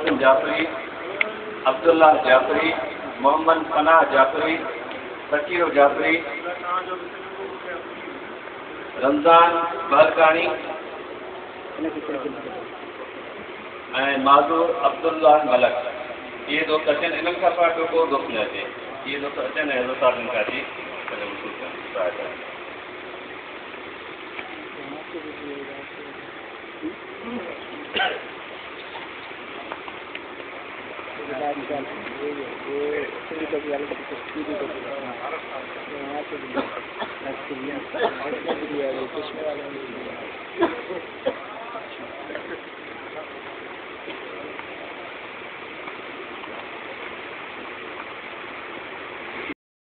जाफरी अब्दुल्ला जाफरी, मोहम्मद पनाह जाफरी, फ़कीर जाफरी, रमज़ान बहरकानी, ऐं माज़ूर अब्दुल्ला मलक। इहे दोस्त अचनि, इन्हनि खां को दोस्त न अचे इहे दोस्त अचनि ऐं पंहिंजो वसूल चश्मे वाले